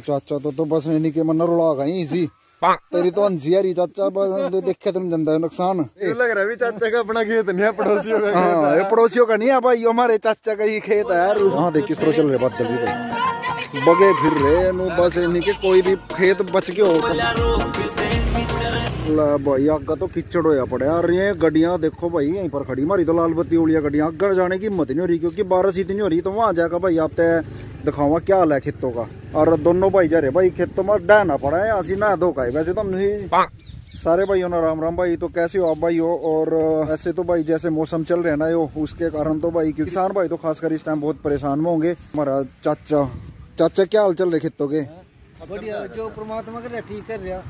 चाचा तो तो बस इन्हीं के मन रुला गई इसी। तेरी तो हँसी आ चाचा बस देखे तुम जनता नुकसान। लग रहा है चाचा का अपना खेत नहीं है पड़ोसियों का हाँ ये पड़ोसियों का नहीं है भाई हमारे चाचा का ही खेत है यार। हाँ देख किस तरह चल रहे बादल भी बगे फिर रहे नु बस इन्हीं के कोई भी खेत बच के हो। ला भाई आगा तो किचड़ होया पड़ा यार ये गड्डियाँ देखो भाई यहीं पर खड़ी। मारी तो लाल बत्ती उड़िया गड्डियाँ। अगर जाने की हिम्मत नहीं हो रही क्योंकि बारिश इतनी हो रही तो वहाँ जाएगा भाई आप तय दिखावा क्या हाल है खेतों का। और दोनों भाई जा रहे भाई खेतों में डहना पड़ा है ऐसी ना धोखा है वैसे तो नहीं। सारे भाइयों ना राम राम भाई तो कैसे हो आप भाई हो? और ऐसे तो भाई जैसे मौसम चल रहे ना यो उसके कारण तो भाई क्योंकि किसान भाई तो खासकर इस टाइम बहुत परेशान में होंगे। हमारा चाचा चाचा क्या हाल चल रहे खेतों के? बढ़िया जो परमात्मा कर रहा ठीक कर रहा।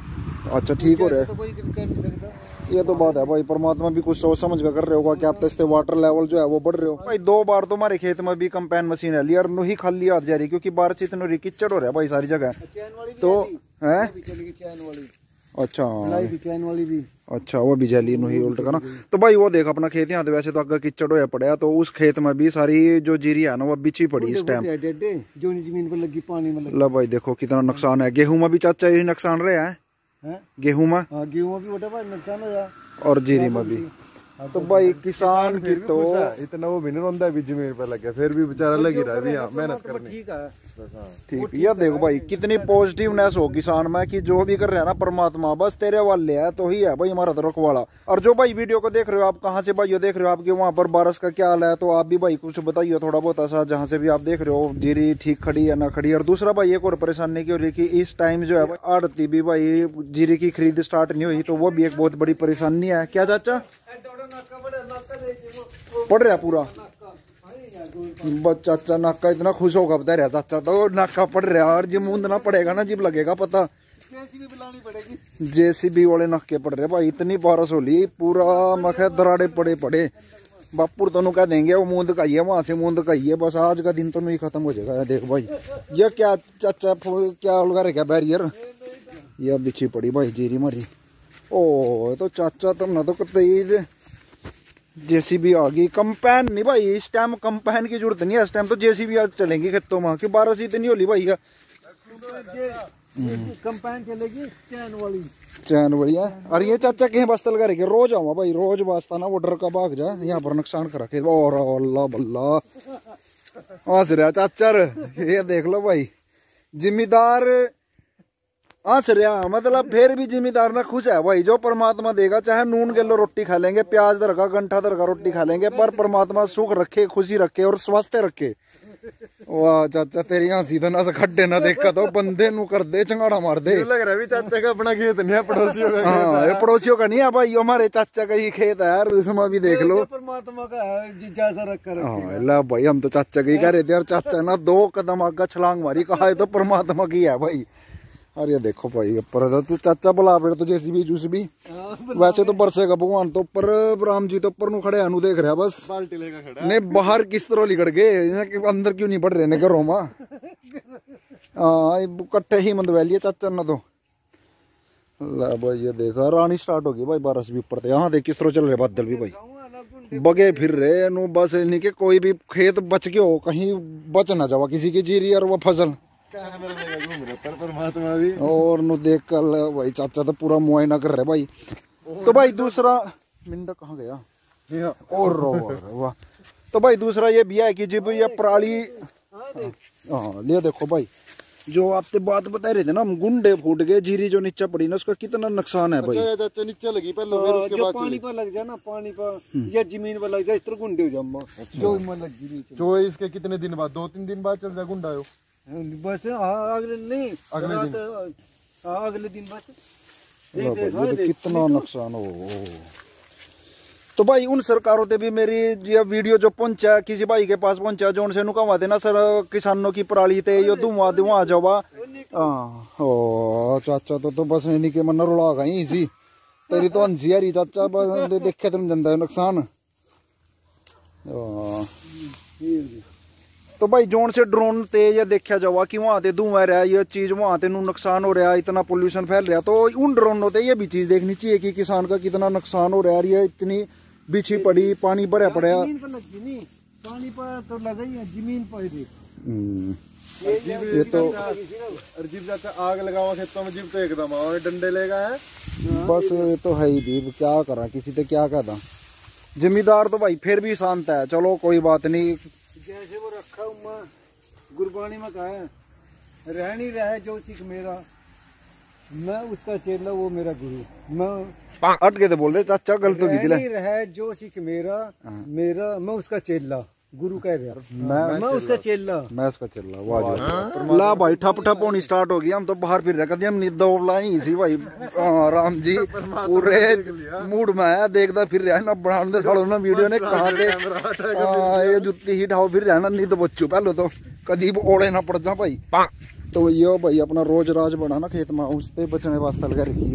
अच्छा ठीक हो रहा है। तो कोई कर नहीं सकता। ये तो बात है भाई परमात्मा भी कुछ सोच समझ कर कर रहे होगा कि आप तो इससे वाटर लेवल जो है वो बढ़ रहे हो। भाई दो बार तो हमारे खेत में भी कंपेन मशीन है लिया और नु ही खाली हाथ जा रही क्योंकि बारिश इतनी हो रही कीचड़ हो रहा है भाई सारी जगह। चैन वाली भी तो है भी चलेगी चैन वाली। अच्छा। चैन वाली भी। अच्छा वो भी जैली नु ही उल्ट का ना तो भाई वो देख अपना खेत यहाँ तो वैसे तो अगर कीचड़ होया पड़ा तो उस खेत में भी सारी जो जीरी है ना वो बिछी पड़ी इस टाइम जो ज़मीन पर लगी पानी में लगी। ला भाई देखो कितना नुकसान है। गेहूँ में भी चाचा यही नुकसान रहा है। गेहूँ में? हाँ गेहूँ भी भाई नुकसान हो और जीरी में भी। तो भाई किसान की तो इतना वो भी नहीं रोंदा भी ज़मीन पर लग गया फिर भी बेचारा लग ही रहा है हाँ मेहनत करनी। ठीक है। ठीक ये देखो भाई कितनी पॉजिटिवनेस हो किसान में कि जो भी कर रहे हैं ना परमात्मा बस तेरे वाले है तो ही है भाई हमारा तो रखवाला। और जो भाई वीडियो को देख रहे हो आप कहाँ से भाई देख रहे हो आपके वहाँ पर बारिश का क्या हाल है तो आप भी भाई कुछ बताइए थोड़ा बहुत ऐसा जहाँ से भी आप देख रहे हो जीरी ठीक खड़ी या ना खड़ी और दूसरा भाई एक और परेशानी की हो रही कि इस टाइम जो है आड़ती भी भाई जीरी की खरीद स्टार्ट नहीं हुई तो वो भी एक बहुत बड़ी परेशानी है। क्या चाचा? पड़ रहा पूरा? चाचा नाका इतना खुश होगा बता रहा चाचा तो। नाका पड़ रहा और जिम मूंद ना पड़ेगा ना, जिम लगेगा पता। जेसीबी वाले नक्के पड़ रहे भाई, इतनी बारिश हो ली पूरा मखे दराड़े पड़े पड़े। बापुर तो कह देंगे, वो मूंद का है, वहाँ से मूंद का है, बस आज का दिन तो नहीं खत्म हो जाएगा, देख भाई। ये क्या चाचा क्या लगा रहे क्या बैरियर? ये बिछी पड़ी भाई, जीरी मारी। ओ तो चाचा तुम ना तो करते जेसीबी आ गई। कंपेन नहीं भाई इस टाइम कंपेन की ज़रूरत नहीं है। इस टाइम तो जेसीबी आज चलेंगी खेतों में। कि बारिश इतनी होली भाई। का कंपाइन चलेगी चैन वाली। चैन बढ़िया और ये चाचा कहीं बस्ता लगा रखे रोज आवा भाई रोज बस्ता ना वो डर का भाग जा। यहाँ पर नुकसान करा के। और अल्लाह बल्ला। हंस रहा चाचा ये देख लो भाई। जिम्मेदार हंस रहा मतलब फिर भी जिम्मेदार में खुश है। भाई जो परमात्मा देगा चाहे नून किलो रोटी खा लेंगे प्याज दर का गंठा दर रोटी खा लेंगे पर परमात्मा सुख रखे खुशी रखे और स्वस्थ रखे। वाह चाचा तेरी हँसी तो ना खड्डे ना देखा तो बंदे नु कर दे चंगाड़ा मार दे लग रहा है चाचा का अपना खेत नहीं है पड़ोसियों का हाँ ये पड़ोसियों का नहीं है भाई हमारे चाचा का ही खेत है यार उसमें भी देख लो। परमात्मा का है जी जैसा रख हाँ ला भाई हम तो चाचा का ही कह रहे थे यार चाचा ना दो कदम आगे छलांग मारी कहा तो परमात्मा की है भाई। और ये देखो भाई ऊपर तो चाचा बुला फिर तो जैसी भी जूस भी वैसे तो बरसेगा भगवान तो ऊपर राम जी तो ऊपर नु खड़े अनु देख रहा बस। बाल्टी लेकर खड़ा। ने बाहर किस तरह लिगड़ गए? अंदर क्यों नहीं बढ़ रहे? ने घरों में। हाँ ये कट्टे ही मंदवैलिए चाचा ना तो। ला भाई ये देखा रानी स्टार्ट होगी भाई बारिश भी ऊपर थे यहाँ देख किस तरह चल रहे बादल भी भाई। बगे फिर रहे नु बस इन्हीं के कोई भी खेत बच के हो कहीं बच ना जावा किसी की जीरी और वो फ़सल। परमात्मा भी और नु देख कल भाई चाचा तो पूरा मुआयना कर रहे भाई। तो भाई दूसरा मिंडा कहाँ गया? हाँ। और रो वाह। तो भाई दूसरा ये भी है कि जब ये पराली हाँ ले देखो भाई। जो आपसे बात बता रहे थे ना हम गुंडे फूट गए जीरी जो नीचे पड़ी ना उसका कितना नुकसान है भाई। चाचा चाचा नीचे लगी पहले फिर उसके जो बाद पानी पर लग जाए ना पानी पर या ज़मीन पर लग जाए इस तरह गुंडे हो जाओ जो में जो इसके कितने दिन बाद दो तीन दिन बाद चल जाए गुंडा हो। बस अगले नहीं अगले हाँ अगले दिन बस। ये तो कितना नुकसान हो तो भाई उन सरकारों ते भी मेरी ये वीडियो जो पहुँचा किसी भाई के पास पहुँचा जो उनसे नुकवा देना सर किसानों की पराली ते यो धुआँ धुआँ जावा हाँ ओ चाचा तो तो बस इन्हीं के मन रुला गई इसी। तेरी तो आ चाचा बस देखे तुम जनता है नुकसान। तो भाई जोन से ड्रोन ते ये देखा जावा कि वहाँ ते धुआँ रहा ये चीज़ वहाँ ते नुकसान हो रहा है इतना पोल्यूशन फैल रहा तो उन ड्रोनों ते ये भी चीज़ देखनी चाहिए कि किसान का कितना नुकसान हो रहा है ये इतनी बिछी पड़ी पानी भरा पड़ा नहीं पानी पर तो लगा ही है ज़मीन पर ही हम्म। ये तो आग लगावा खेतों में जीप तो एकदम आओ डंडे लेगा है। बस ये तो है ही भी क्या करा किसी पे क्या कहता जिम्मेदार तो भाई फिर भी शांत है चलो कोई बात नहीं जैसे वो रखा उमा गुरबाणी में कहा है रहनी रहा जो सिख मेरा। मैं उसका चेला वो मेरा गुरु। मैं अट के तो बोल रहे चाचा गलत तो रह जो सिख मेरा मेरा मैं उसका चेला। गुरु कह गया मैं मैं उसका चेला। मैं उसका चेला वाह जी। ला भाई ठप ठप होनी स्टार्ट हो गई। हम तो बाहर फिर रहे कभी हम नींद लाई सी भाई। हाँ, राम जी पूरे मूड में आया देखता फिर रहा ना बनाने सालों ना वीडियो ने कहा हाँ, ये जुत्ती ही ठाओ फिर रहना नींद बच्चू पहले तो कदी ओले ना पड़ जा भाई। तो यो भाई, अपना रोज राज बनाना खेत में, उससे बचने वास्ते लगा रखी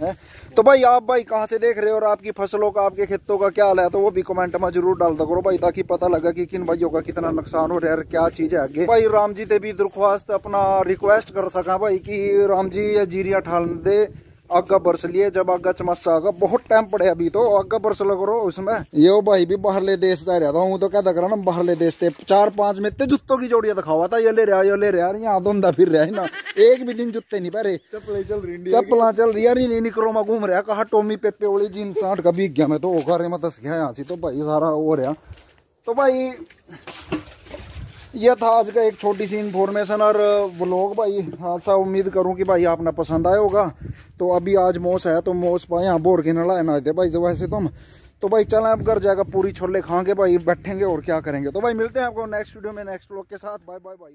है? तो भाई, आप भाई कहाँ से देख रहे हो और आपकी फ़सलों का, आपके खेतों का क्या हाल है? तो वो भी कमेंट में ज़रूर डाल दो करो भाई, ताकि पता लगा कि किन भाइयों का कितना नुकसान हो रहा है क्या चीज़ है आगे। भाई राम जी से भी दरख्वास्त अपना रिक्वेस्ट कर सका भाई की राम जी ये जीरिया ठाल दे। आगा बरस लिए जब आगा चमस्सा आगा बहुत टाइम पड़े अभी तो आगा बरस लग रो उसमें यो भाई भी बाहरले देश का रहता हूँ तो कहता करा ना बाहरले देश से चार पाँच में ते जुत्तों की जोड़िया दिखावा था ये ले रहा ये ले रहा यहाँ धुंधा फिर रहा है ना। एक भी दिन जुत्ते नहीं पहरे। चप्पल चल रही चप्पला चल रही यार नहीं निकलो मैं घूम रहा कहा टोमी पेपे वाली जींस साठ का बीक गया मैं तो ओखा में दस गया यहाँ से तो भाई सारा हो रहा। तो भाई ये था आज का एक छोटी सी इन्फॉर्मेशन और व्लॉग भाई। ऐसा उम्मीद करूँ कि भाई आपने पसंद आया होगा। तो अभी आज मोस है तो मोस भाई यहाँ बोर के नड़ा ना दे भाई तो वैसे तुम तो भाई चलें, आप घर जाएगा पूरी छोले खा के भाई, बैठेंगे और क्या करेंगे। तो भाई मिलते हैं आपको नेक्स्ट वीडियो में नेक्स्ट व्लॉग के साथ। बाय बाय भाई